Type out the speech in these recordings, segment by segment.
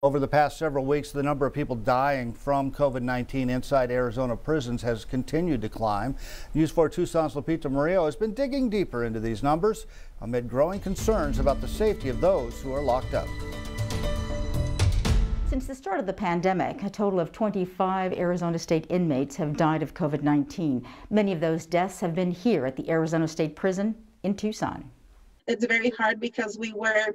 Over the past several weeks, the number of people dying from COVID-19 inside Arizona prisons has continued to climb. News 4 Tucson's Lupita Murillo has been digging deeper into these numbers amid growing concerns about the safety of those who are locked up. Since the start of the pandemic, a total of 25 Arizona State inmates have died of COVID-19. Many of those deaths have been here at the Arizona State Prison in Tucson. It's very hard because we were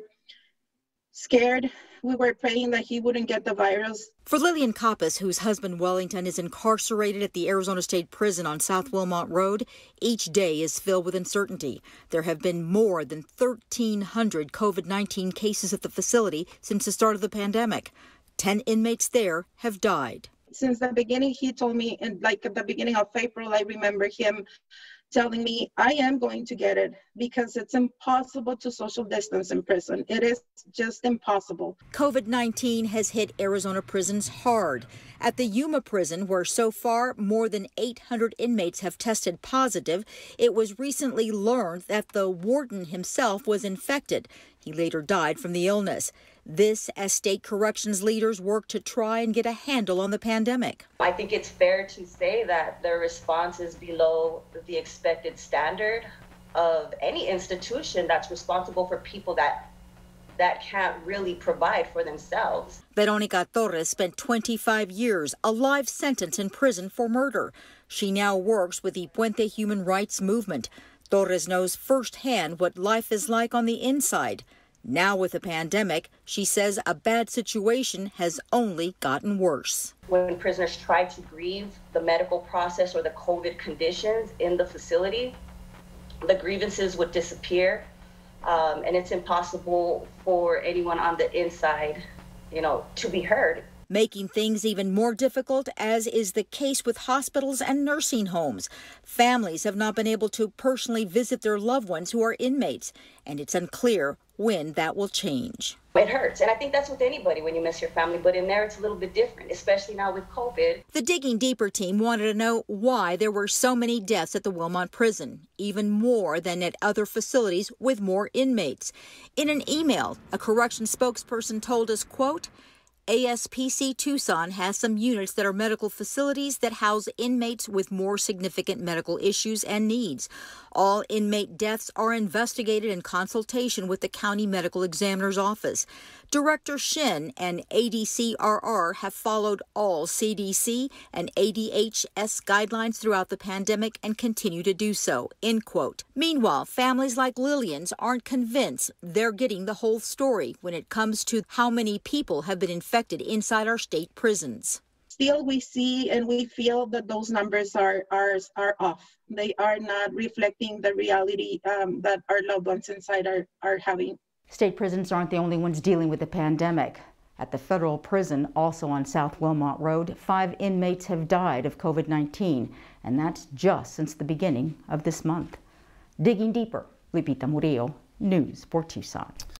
scared. We were praying that he wouldn't get the virus. For Lillian Coppice, whose husband Wellington is incarcerated at the Arizona State Prison on South Wilmot Road, each day is filled with uncertainty. There have been more than 1,300 COVID 19 cases at the facility since the start of the pandemic. 10 inmates there have died. Since the beginning, he told me, and like at the beginning of April, I remember him telling me I am going to get it because it's impossible to social distance in prison. It is just impossible. COVID 19 has hit Arizona prisons hard. At the Yuma prison, where so far more than 800 inmates have tested positive, it was recently learned that the warden himself was infected. He later died from the illness. This as state corrections leaders work to try and get a handle on the pandemic. I think it's fair to say that their response is below the expected standard of any institution that's responsible for people that that can't really provide for themselves. Veronica Torres spent 25 years, a life sentence in prison for murder. She now works with the Puente Human Rights Movement. Torres knows firsthand what life is like on the inside. Now, with the pandemic, she says a bad situation has only gotten worse. When prisoners try to grieve the medical process or the COVID conditions in the facility, the grievances would disappear, um, and it's impossible for anyone on the inside, you know, to be heard making things even more difficult, as is the case with hospitals and nursing homes. Families have not been able to personally visit their loved ones who are inmates, and it's unclear when that will change. It hurts. And I think that's with anybody when you miss your family. But in there, it's a little bit different, especially now with COVID. The Digging Deeper team wanted to know why there were so many deaths at the Wilmot prison, even more than at other facilities with more inmates. In an email, a correction spokesperson told us, quote, ASPC Tucson has some units that are medical facilities that house inmates with more significant medical issues and needs. All inmate deaths are investigated in consultation with the county medical examiner's office. Director Shinn and ADCRR have followed all CDC and ADHS guidelines throughout the pandemic and continue to do so. End quote. Meanwhile, families like Lillian's aren't convinced they're getting the whole story when it comes to how many people have been infected inside our state prisons still we see and we feel that those numbers are are, are off. They are not reflecting the reality um, that our loved ones inside are, are having. State prisons aren't the only ones dealing with the pandemic. At the federal prison, also on South Wilmot Road, five inmates have died of COVID 19, and that's just since the beginning of this month. Digging deeper, Lupita Murillo, News 4 Tucson.